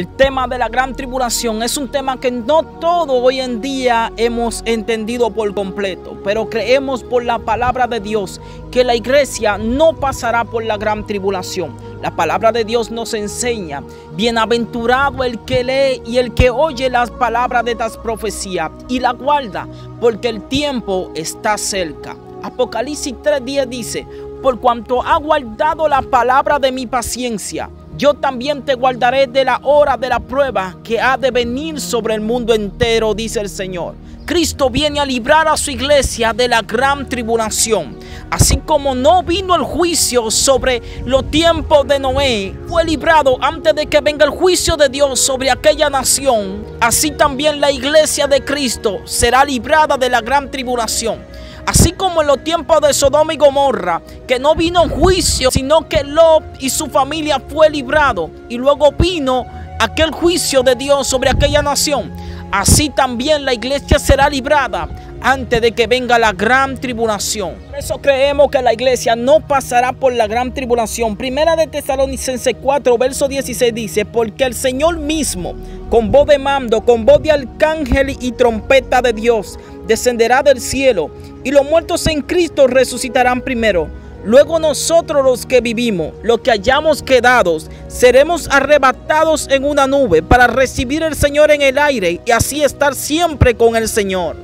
El tema de la gran tribulación es un tema que no todo hoy en día hemos entendido por completo, pero creemos por la palabra de Dios que la iglesia no pasará por la gran tribulación. La palabra de Dios nos enseña, bienaventurado el que lee y el que oye las palabras de estas profecías y la guarda, porque el tiempo está cerca. Apocalipsis 3:10 dice, por cuanto ha guardado la palabra de mi paciencia, yo también te guardaré de la hora de la prueba que ha de venir sobre el mundo entero, dice el Señor. Cristo viene a librar a su iglesia de la gran tribulación. Así como no vino el juicio sobre los tiempos de Noé, fue librado antes de que venga el juicio de Dios sobre aquella nación, así también la iglesia de Cristo será librada de la gran tribulación. Así como en los tiempos de Sodoma y Gomorra, que no vino juicio, sino que Lot y su familia fue librado. Y luego vino aquel juicio de Dios sobre aquella nación. Así también la iglesia será librada antes de que venga la gran tribulación. Por eso creemos que la iglesia no pasará por la gran tribulación. Primera de Tesalonicenses 4, verso 16 dice, porque el Señor mismo, con voz de mando, con voz de arcángel y trompeta de Dios, descenderá del cielo y los muertos en Cristo resucitarán primero. Luego nosotros los que vivimos, los que hayamos quedado, seremos arrebatados en una nube para recibir al Señor en el aire y así estar siempre con el Señor.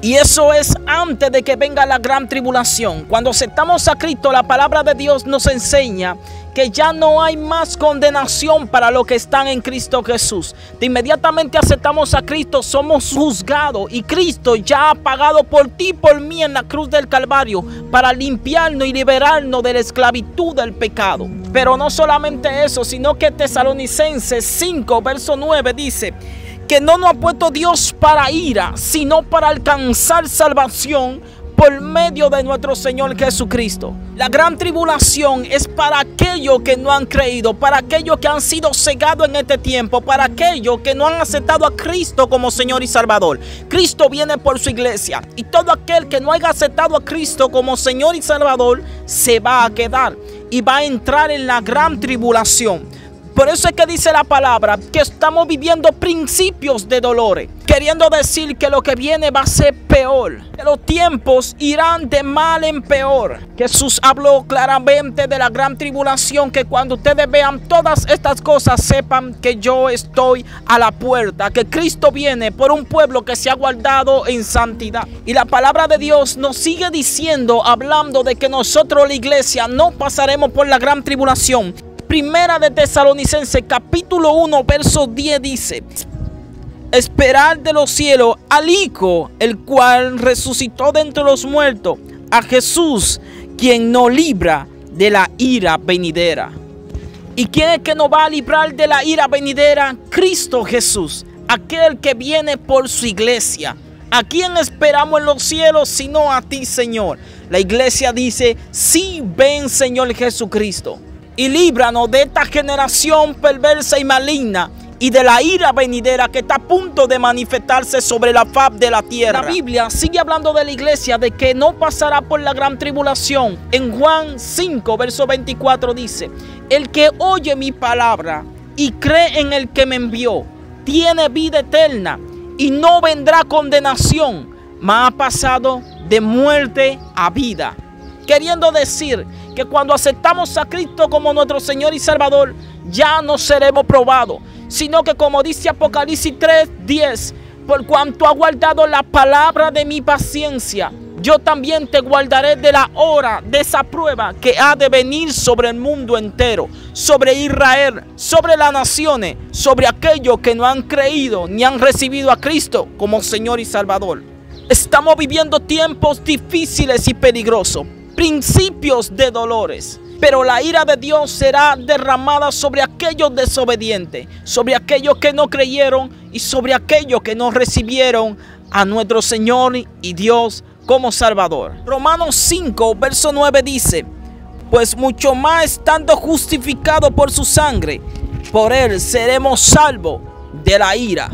Y eso es antes de que venga la gran tribulación. Cuando aceptamos a Cristo, la palabra de Dios nos enseña que ya no hay más condenación para los que están en Cristo Jesús. De inmediatamente aceptamos a Cristo, somos juzgados y Cristo ya ha pagado por ti y por mí en la cruz del Calvario para limpiarnos y liberarnos de la esclavitud del pecado. Pero no solamente eso, sino que Tesalonicenses 5, verso 9 dice, que no nos ha puesto Dios para ira, sino para alcanzar salvación por medio de nuestro Señor Jesucristo. La gran tribulación es para aquellos que no han creído, para aquellos que han sido cegados en este tiempo, para aquellos que no han aceptado a Cristo como Señor y Salvador. Cristo viene por su iglesia y todo aquel que no haya aceptado a Cristo como Señor y Salvador se va a quedar y va a entrar en la gran tribulación. Por eso es que dice la palabra que estamos viviendo principios de dolores. Queriendo decir que lo que viene va a ser peor. Los tiempos irán de mal en peor. Jesús habló claramente de la gran tribulación. Que cuando ustedes vean todas estas cosas sepan que yo estoy a la puerta. Que Cristo viene por un pueblo que se ha guardado en santidad. Y la palabra de Dios nos sigue diciendo, hablando de que nosotros la iglesia no pasaremos por la gran tribulación Primera de Tesalonicenses capítulo 1 verso 10 dice, esperar de los cielos al Hijo, el cual resucitó de entre los muertos, a Jesús, quien nos libra de la ira venidera. ¿Y quién es que nos va a librar de la ira venidera? Cristo Jesús, aquel que viene por su iglesia. ¿A quién esperamos en los cielos sino a ti, Señor? La iglesia dice, sí, ven, Señor Jesucristo y líbranos de esta generación perversa y maligna y de la ira venidera que está a punto de manifestarse sobre la faz de la tierra. La Biblia sigue hablando de la iglesia de que no pasará por la gran tribulación. En Juan 5, verso 24 dice, el que oye mi palabra y cree en el que me envió, tiene vida eterna y no vendrá condenación, mas ha pasado de muerte a vida. Queriendo decir que cuando aceptamos a Cristo como nuestro Señor y Salvador, ya no seremos probados, sino que como dice Apocalipsis 3, 10, por cuanto ha guardado la palabra de mi paciencia, yo también te guardaré de la hora de esa prueba que ha de venir sobre el mundo entero, sobre Israel, sobre las naciones, sobre aquellos que no han creído ni han recibido a Cristo como Señor y Salvador. Estamos viviendo tiempos difíciles y peligrosos, principios de dolores. Pero la ira de Dios será derramada sobre aquellos desobedientes, sobre aquellos que no creyeron y sobre aquellos que no recibieron a nuestro Señor y Dios como Salvador. Romanos 5, verso 9 dice, pues mucho más estando justificado por su sangre, por él seremos salvos de la ira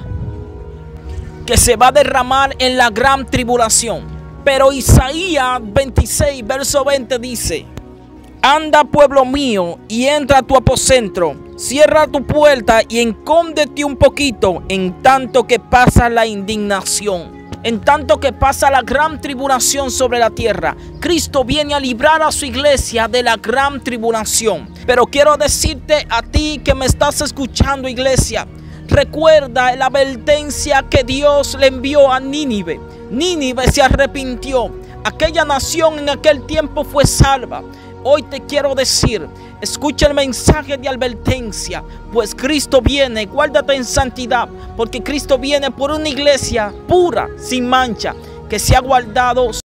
que se va a derramar en la gran tribulación. Pero Isaías 26, verso 20 dice, Anda pueblo mío y entra a tu aposento, Cierra tu puerta y encóndete un poquito en tanto que pasa la indignación. En tanto que pasa la gran tribulación sobre la tierra, Cristo viene a librar a su iglesia de la gran tribulación. Pero quiero decirte a ti que me estás escuchando, iglesia, recuerda la advertencia que Dios le envió a Nínive. Nínive se arrepintió. Aquella nación en aquel tiempo fue salva. Hoy te quiero decir, escucha el mensaje de advertencia, pues Cristo viene, guárdate en santidad, porque Cristo viene por una iglesia pura, sin mancha, que se ha guardado